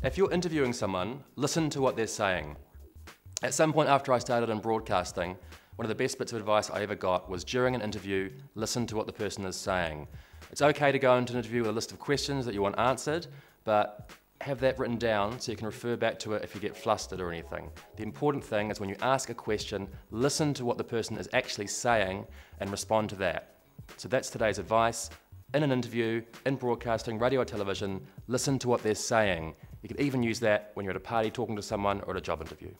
If you're interviewing someone, listen to what they're saying. At some point after I started in broadcasting, one of the best bits of advice I ever got was during an interview, listen to what the person is saying. It's okay to go into an interview with a list of questions that you want answered, but have that written down so you can refer back to it if you get flustered or anything. The important thing is when you ask a question, listen to what the person is actually saying and respond to that. So that's today's advice. In an interview, in broadcasting, radio or television, listen to what they're saying. You can even use that when you're at a party talking to someone or at a job interview.